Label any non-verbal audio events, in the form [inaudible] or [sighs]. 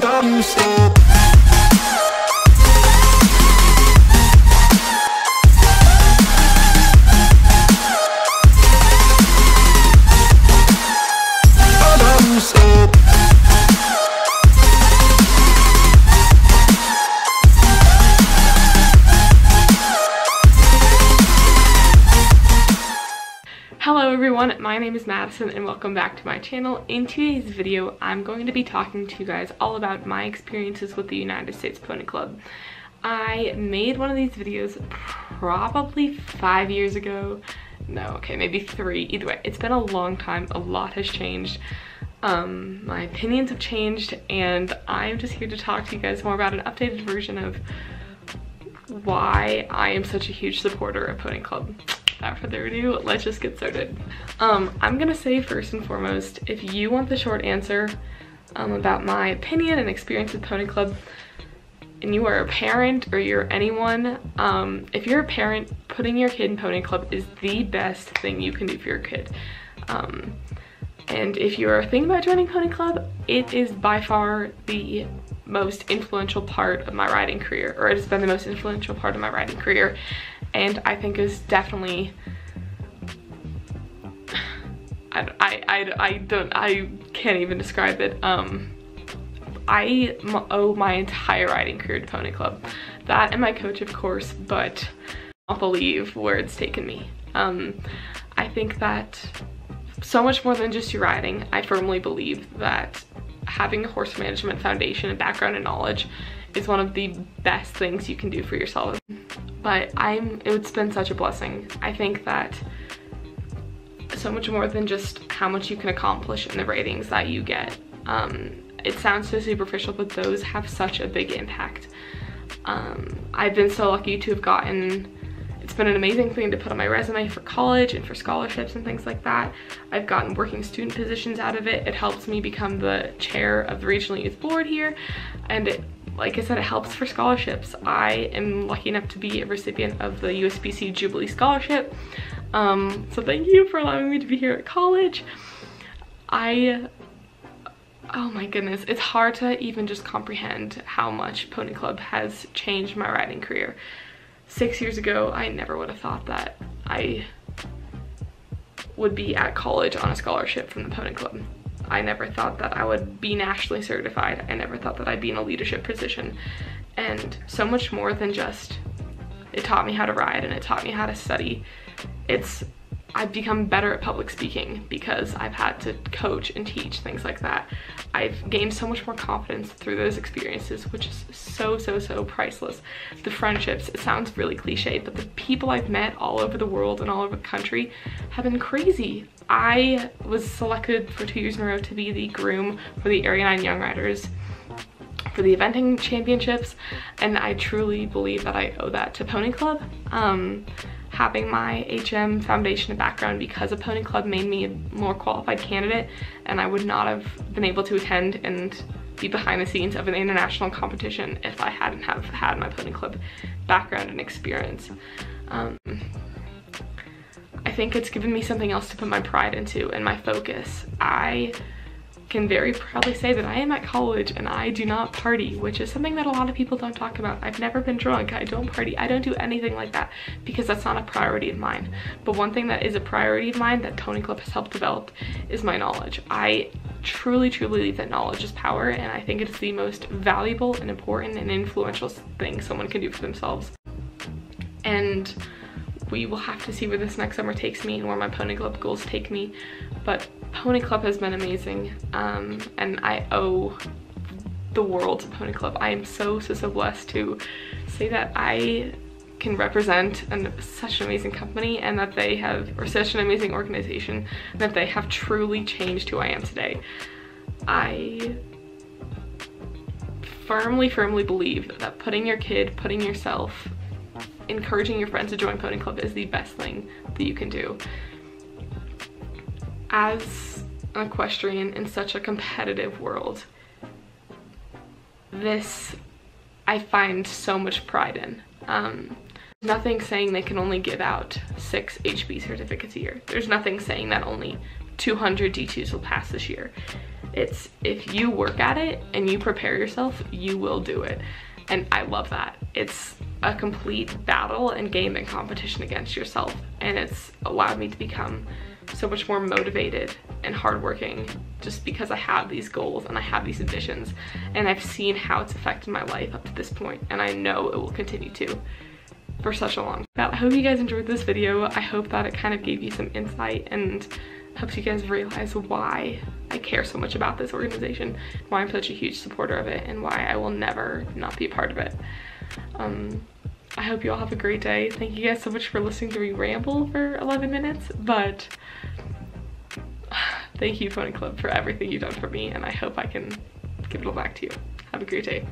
don't stop. Hello everyone, my name is Madison and welcome back to my channel. In today's video, I'm going to be talking to you guys all about my experiences with the United States Pony Club. I made one of these videos probably five years ago. No, okay, maybe three. Either way, it's been a long time. A lot has changed. Um, my opinions have changed and I'm just here to talk to you guys more about an updated version of why I am such a huge supporter of Pony Club without further ado, let's just get started. Um, I'm gonna say first and foremost, if you want the short answer um, about my opinion and experience with Pony Club, and you are a parent or you're anyone, um, if you're a parent, putting your kid in Pony Club is the best thing you can do for your kid. Um, and if you're thinking about joining Pony Club, it is by far the most influential part of my riding career, or it has been the most influential part of my riding career. And I think is definitely I, I, I, don't I can't even describe it. Um I owe my entire riding career to Pony Club. That and my coach of course but I'll believe where it's taken me. Um I think that so much more than just your riding I firmly believe that having a horse management foundation and background and knowledge is one of the best things you can do for yourself but I'm it's been such a blessing. I think that so much more than just how much you can accomplish in the ratings that you get. Um, it sounds so superficial, but those have such a big impact. Um, I've been so lucky to have gotten, been an amazing thing to put on my resume for college and for scholarships and things like that. I've gotten working student positions out of it. It helps me become the chair of the Regional Youth Board here and it like I said, it helps for scholarships. I am lucky enough to be a recipient of the USPC Jubilee Scholarship. Um, so thank you for allowing me to be here at college. I, oh my goodness, it's hard to even just comprehend how much Pony Club has changed my riding career. Six years ago, I never would have thought that I would be at college on a scholarship from the Pony Club. I never thought that I would be nationally certified. I never thought that I'd be in a leadership position. And so much more than just, it taught me how to ride and it taught me how to study. It's, I've become better at public speaking because I've had to coach and teach things like that. I've gained so much more confidence through those experiences, which is so, so, so priceless. The friendships, it sounds really cliche, but the people I've met all over the world and all over the country have been crazy. I was selected for two years in a row to be the groom for the Area 9 Young Riders for the eventing championships and I truly believe that I owe that to Pony Club. Um, having my HM foundation background because of Pony Club made me a more qualified candidate and I would not have been able to attend and be behind the scenes of an international competition if I hadn't have had my Pony Club background and experience. Um, I think it's given me something else to put my pride into and my focus. I can very proudly say that I am at college and I do not party, which is something that a lot of people don't talk about. I've never been drunk, I don't party, I don't do anything like that because that's not a priority of mine. But one thing that is a priority of mine that Pony Club has helped develop is my knowledge. I truly, truly believe that knowledge is power and I think it's the most valuable and important and influential thing someone can do for themselves. And we will have to see where this next summer takes me and where my Pony Club goals take me. But Pony Club has been amazing um, and I owe the world to Pony Club. I am so, so, so blessed to say that I can represent an, such an amazing company and that they have, or such an amazing organization, that they have truly changed who I am today. I firmly, firmly believe that putting your kid, putting yourself encouraging your friends to join Pony Club is the best thing that you can do. As an equestrian in such a competitive world, this I find so much pride in. Um, nothing saying they can only give out six HB certificates a year. There's nothing saying that only 200 D2s will pass this year. It's if you work at it and you prepare yourself, you will do it. And I love that. It's a complete battle and game and competition against yourself. And it's allowed me to become so much more motivated and hardworking just because I have these goals and I have these ambitions and I've seen how it's affected my life up to this point and I know it will continue to for such a long time. I hope you guys enjoyed this video. I hope that it kind of gave you some insight and helps you guys realize why I care so much about this organization, why I'm such a huge supporter of it, and why I will never not be a part of it. Um, I hope you all have a great day. Thank you guys so much for listening to me ramble for 11 minutes, but [sighs] thank you Pony Club for everything you've done for me and I hope I can give it all back to you. Have a great day.